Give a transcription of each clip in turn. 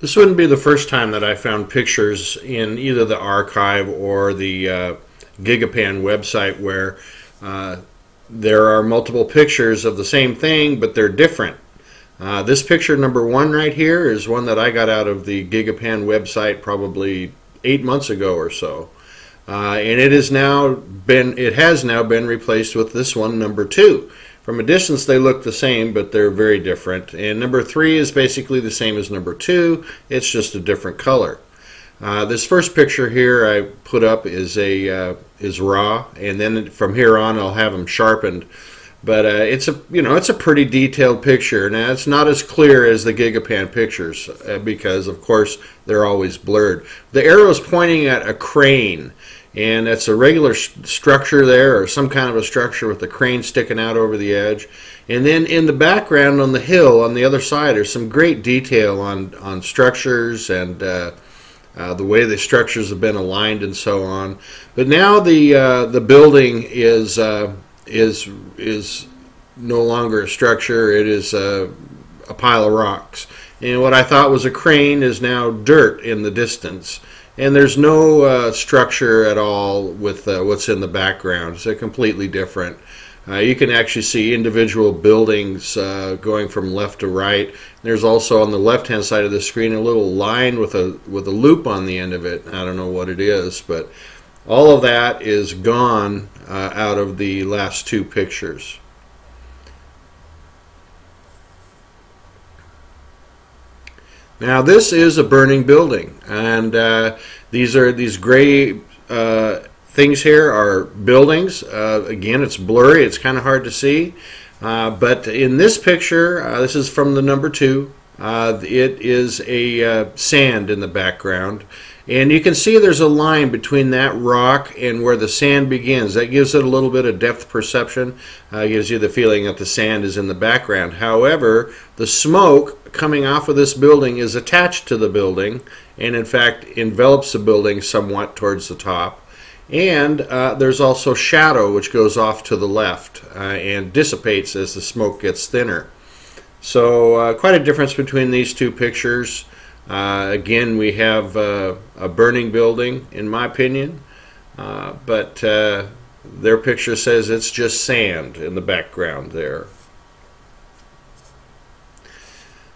This wouldn't be the first time that I found pictures in either the archive or the uh, Gigapan website where uh, there are multiple pictures of the same thing, but they're different. Uh, this picture number one right here is one that I got out of the Gigapan website probably eight months ago or so. Uh, and it has now been it has now been replaced with this one number two from a distance, they look the same, but they're very different. And number three is basically the same as number two. It's just a different color. Uh, this first picture here I put up is a uh, is raw, and then from here on I'll have them sharpened. But uh, it's a you know it's a pretty detailed picture. Now it's not as clear as the Gigapan pictures uh, because of course they're always blurred. The arrow is pointing at a crane and it's a regular structure there or some kind of a structure with the crane sticking out over the edge. And then in the background on the hill on the other side there's some great detail on on structures and uh, uh, the way the structures have been aligned and so on. But now the uh, the building is uh, is is no longer a structure. It is a, a pile of rocks. And what I thought was a crane is now dirt in the distance and there's no uh, structure at all with uh, what's in the background. It's completely different. Uh, you can actually see individual buildings uh, going from left to right. There's also on the left-hand side of the screen a little line with a with a loop on the end of it. I don't know what it is, but all of that is gone uh, out of the last two pictures. Now this is a burning building, and uh, these are these gray uh, things here are buildings. Uh, again, it's blurry; it's kind of hard to see. Uh, but in this picture, uh, this is from the number two. Uh, it is a sand in the background, and you can see there's a line between that rock and where the sand begins. That gives it a little bit of depth perception. Uh, gives you the feeling that the sand is in the background. However, the smoke coming off of this building is attached to the building and in fact envelops the building somewhat towards the top. And uh, there's also shadow which goes off to the left uh, and dissipates as the smoke gets thinner. So uh, quite a difference between these two pictures. Uh, again, we have uh, a burning building, in my opinion, uh, but uh, their picture says it's just sand in the background there.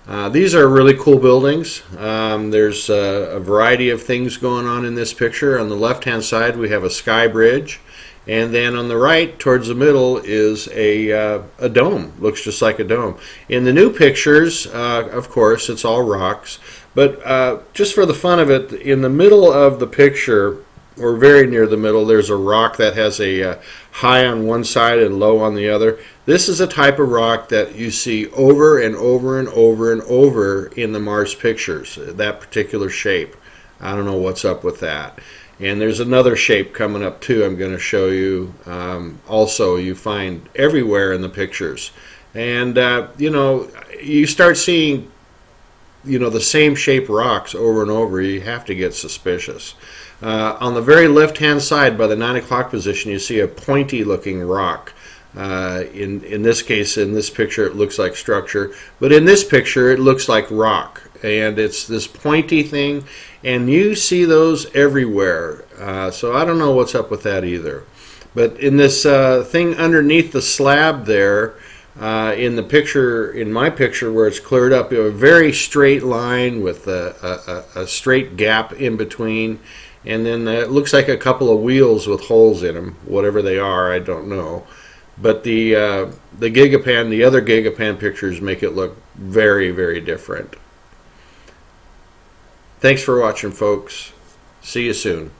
Uh, these are really cool buildings. Um, there's a variety of things going on in this picture. On the left-hand side, we have a sky bridge. And then on the right, towards the middle, is a, uh, a dome. Looks just like a dome. In the new pictures, uh, of course, it's all rocks. But uh, just for the fun of it, in the middle of the picture, or very near the middle, there's a rock that has a uh, high on one side and low on the other. This is a type of rock that you see over and over and over and over in the Mars pictures, that particular shape. I don't know what's up with that. And there's another shape coming up too I'm going to show you. Um, also, you find everywhere in the pictures. And, uh, you know, you start seeing you know the same shape rocks over and over, you have to get suspicious. Uh, on the very left hand side by the 9 o'clock position, you see a pointy looking rock. Uh, in, in this case, in this picture, it looks like structure, but in this picture, it looks like rock. And it's this pointy thing, and you see those everywhere. Uh, so I don't know what's up with that either. But in this uh, thing underneath the slab there, uh, in the picture, in my picture where it's cleared up, a very straight line with a, a, a straight gap in between, and then it looks like a couple of wheels with holes in them, whatever they are, I don't know. But the uh, the Gigapan, the other Gigapan pictures make it look very, very different. Thanks for watching, folks. See you soon.